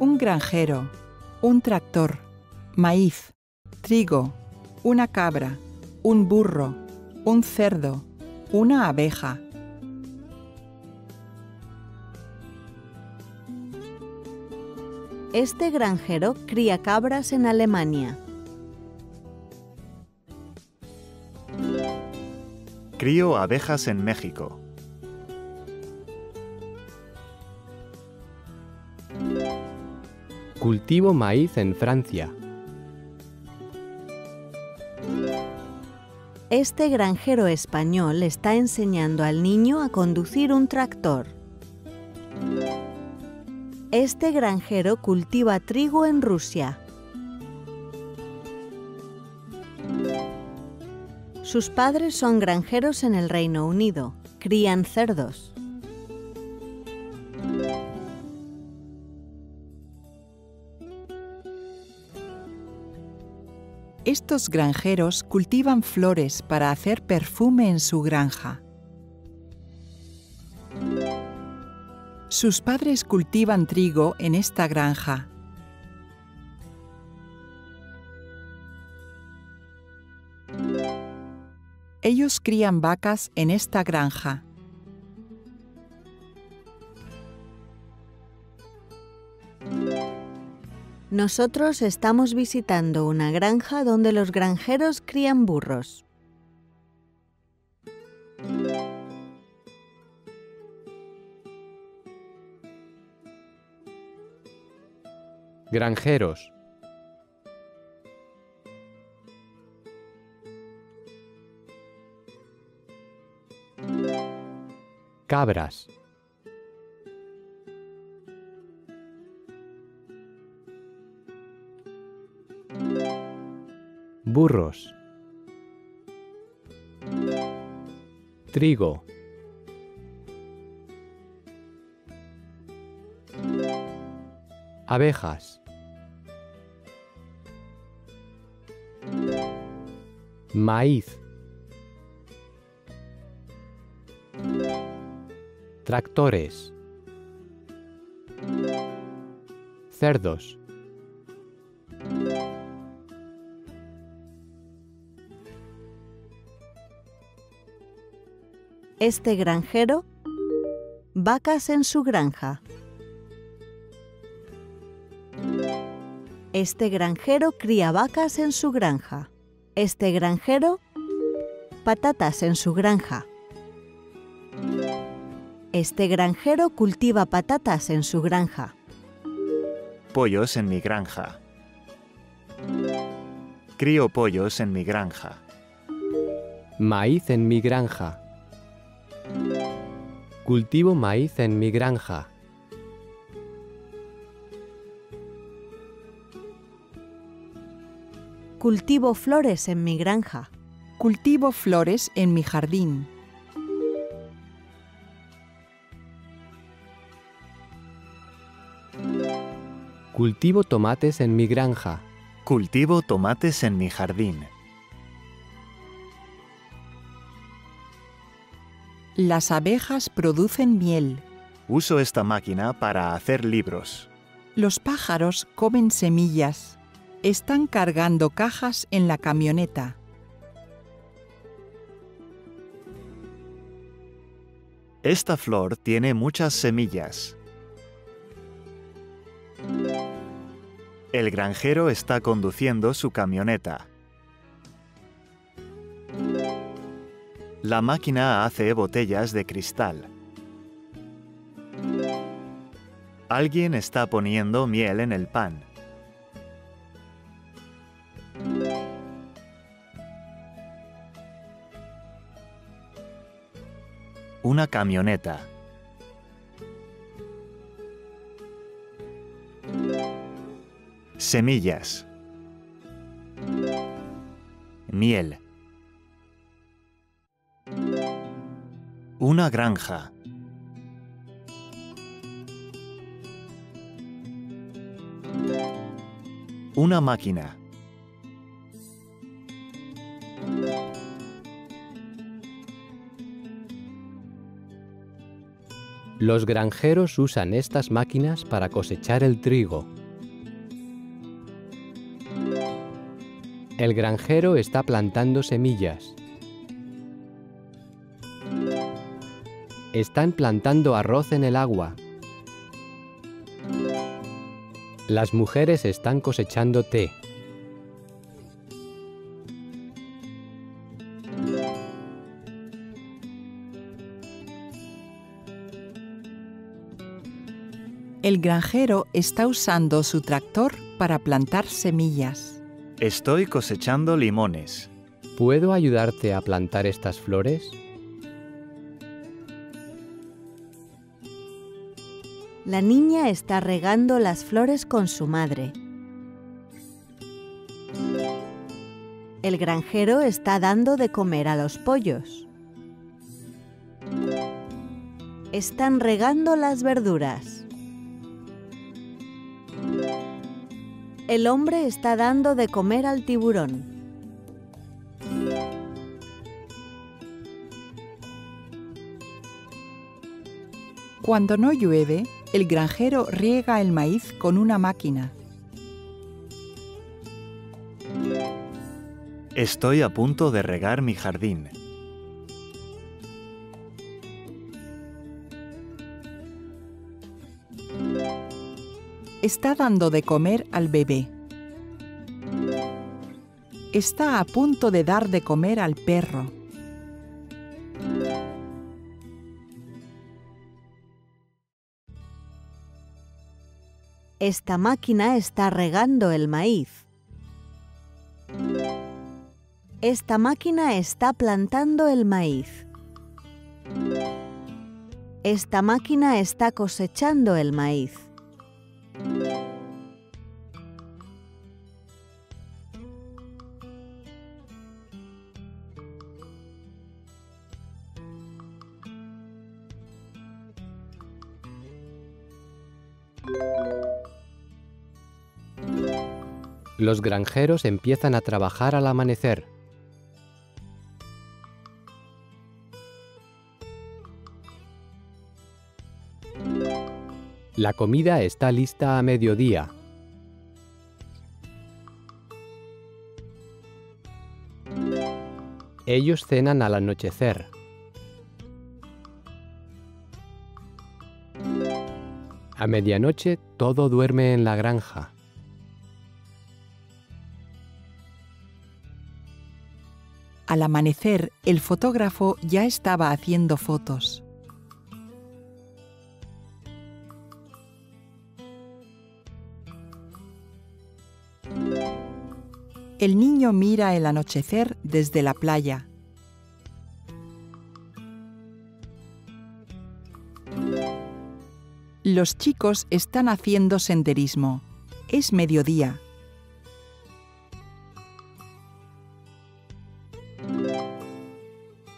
Un granjero, un tractor, maíz, trigo, una cabra, un burro, un cerdo, una abeja. Este granjero cría cabras en Alemania. Crío abejas en México. Cultivo maíz en Francia. Este granjero español está enseñando al niño a conducir un tractor. Este granjero cultiva trigo en Rusia. Sus padres son granjeros en el Reino Unido. Crían cerdos. Estos granjeros cultivan flores para hacer perfume en su granja. Sus padres cultivan trigo en esta granja. Ellos crían vacas en esta granja. Nosotros estamos visitando una granja donde los granjeros crían burros. Granjeros. Cabras. Burros. Trigo. Abejas. Maíz. Tractores. Cerdos. Este granjero, vacas en su granja. Este granjero cría vacas en su granja. Este granjero, patatas en su granja. Este granjero cultiva patatas en su granja. Pollos en mi granja. Crío pollos en mi granja. Maíz en mi granja. Cultivo maíz en mi granja. Cultivo flores en mi granja. Cultivo flores en mi jardín. Cultivo tomates en mi granja. Cultivo tomates en mi jardín. Las abejas producen miel. Uso esta máquina para hacer libros. Los pájaros comen semillas. Están cargando cajas en la camioneta. Esta flor tiene muchas semillas. El granjero está conduciendo su camioneta. La máquina hace botellas de cristal. Alguien está poniendo miel en el pan. Una camioneta. Semillas. Miel. Una granja. Una máquina. Los granjeros usan estas máquinas para cosechar el trigo. El granjero está plantando semillas. Están plantando arroz en el agua. Las mujeres están cosechando té. El granjero está usando su tractor para plantar semillas. Estoy cosechando limones. ¿Puedo ayudarte a plantar estas flores? La niña está regando las flores con su madre. El granjero está dando de comer a los pollos. Están regando las verduras. El hombre está dando de comer al tiburón. Cuando no llueve, el granjero riega el maíz con una máquina. Estoy a punto de regar mi jardín. Está dando de comer al bebé. Está a punto de dar de comer al perro. Esta máquina está regando el maíz. Esta máquina está plantando el maíz. Esta máquina está cosechando el maíz. Los granjeros empiezan a trabajar al amanecer. La comida está lista a mediodía. Ellos cenan al anochecer. A medianoche todo duerme en la granja. Al amanecer, el fotógrafo ya estaba haciendo fotos. El niño mira el anochecer desde la playa. Los chicos están haciendo senderismo. Es mediodía.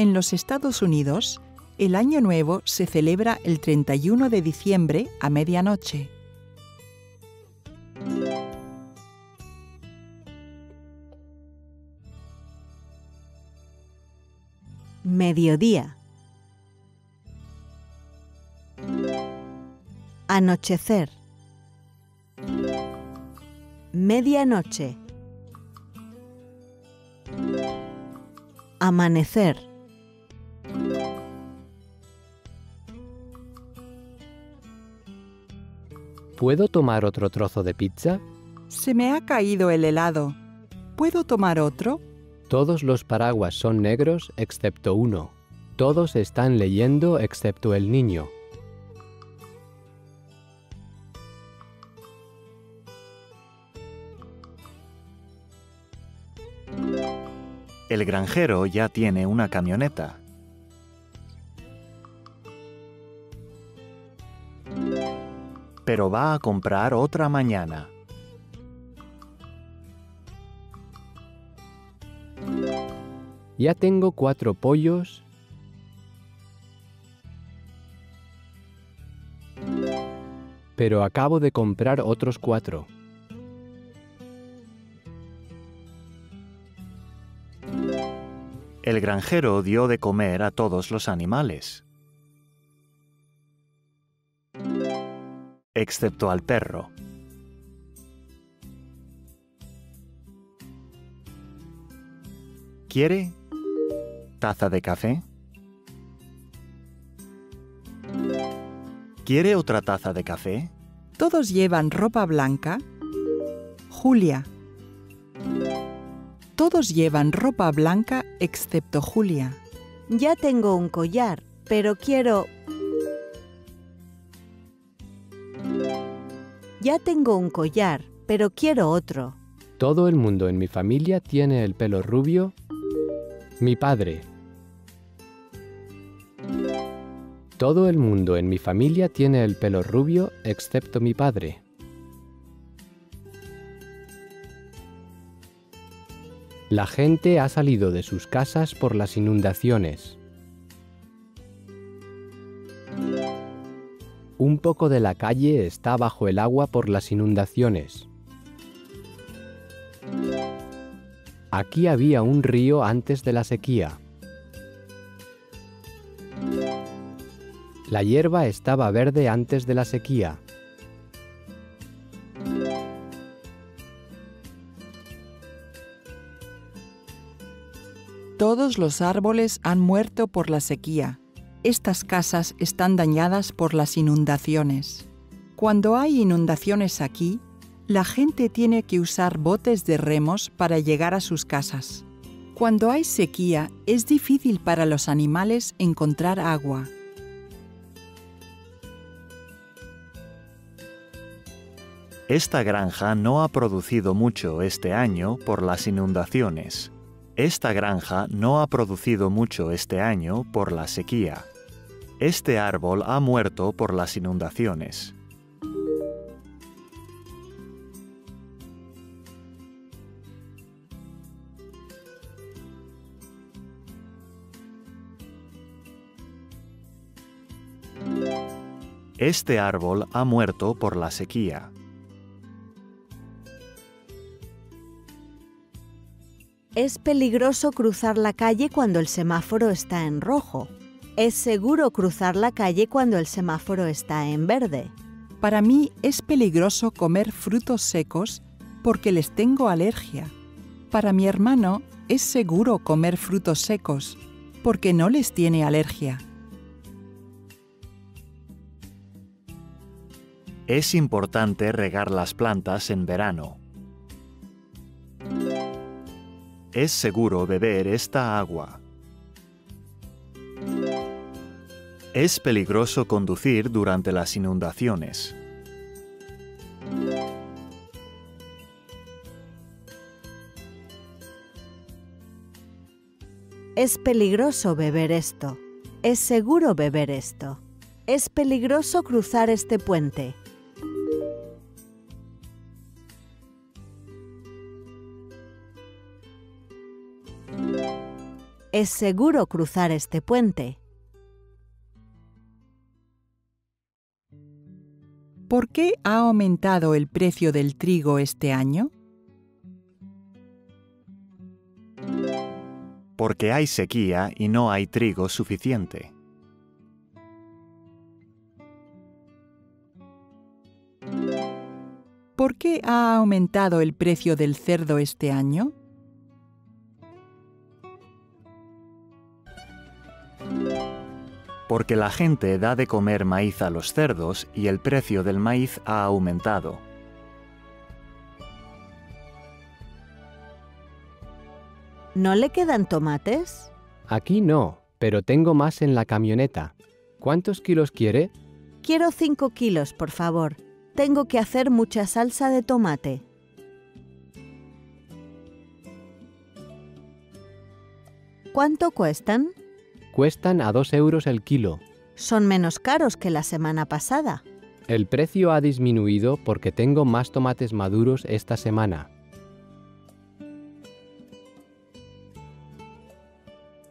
En los Estados Unidos, el Año Nuevo se celebra el 31 de diciembre a medianoche. Mediodía. Anochecer. Medianoche. Amanecer. ¿Puedo tomar otro trozo de pizza? Se me ha caído el helado. ¿Puedo tomar otro? Todos los paraguas son negros excepto uno. Todos están leyendo excepto el niño. El granjero ya tiene una camioneta. Pero va a comprar otra mañana. Ya tengo cuatro pollos. Pero acabo de comprar otros cuatro. El granjero dio de comer a todos los animales. Excepto al perro. ¿Quiere taza de café? ¿Quiere otra taza de café? ¿Todos llevan ropa blanca? Julia. Todos llevan ropa blanca excepto Julia. Ya tengo un collar, pero quiero... Ya tengo un collar, pero quiero otro. Todo el mundo en mi familia tiene el pelo rubio. Mi padre. Todo el mundo en mi familia tiene el pelo rubio excepto mi padre. La gente ha salido de sus casas por las inundaciones. Un poco de la calle está bajo el agua por las inundaciones. Aquí había un río antes de la sequía. La hierba estaba verde antes de la sequía. Todos los árboles han muerto por la sequía. Estas casas están dañadas por las inundaciones. Cuando hay inundaciones aquí, la gente tiene que usar botes de remos para llegar a sus casas. Cuando hay sequía, es difícil para los animales encontrar agua. Esta granja no ha producido mucho este año por las inundaciones. Esta granja no ha producido mucho este año por la sequía. Este árbol ha muerto por las inundaciones. Este árbol ha muerto por la sequía. Es peligroso cruzar la calle cuando el semáforo está en rojo. Es seguro cruzar la calle cuando el semáforo está en verde. Para mí es peligroso comer frutos secos porque les tengo alergia. Para mi hermano es seguro comer frutos secos porque no les tiene alergia. Es importante regar las plantas en verano. Es seguro beber esta agua. Es peligroso conducir durante las inundaciones. Es peligroso beber esto. Es seguro beber esto. Es peligroso cruzar este puente. Es seguro cruzar este puente. ¿Por qué ha aumentado el precio del trigo este año? Porque hay sequía y no hay trigo suficiente. ¿Por qué ha aumentado el precio del cerdo este año? Porque la gente da de comer maíz a los cerdos y el precio del maíz ha aumentado. ¿No le quedan tomates? Aquí no, pero tengo más en la camioneta. ¿Cuántos kilos quiere? Quiero 5 kilos, por favor. Tengo que hacer mucha salsa de tomate. ¿Cuánto cuestan? Cuestan a 2 euros el kilo. Son menos caros que la semana pasada. El precio ha disminuido porque tengo más tomates maduros esta semana.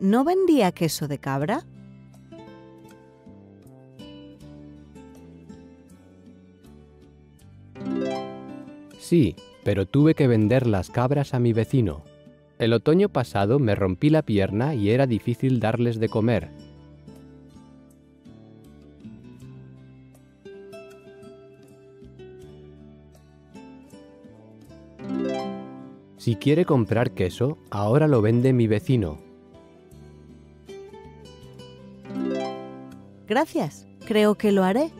¿No vendía queso de cabra? Sí, pero tuve que vender las cabras a mi vecino. El otoño pasado me rompí la pierna y era difícil darles de comer. Si quiere comprar queso, ahora lo vende mi vecino. Gracias, creo que lo haré.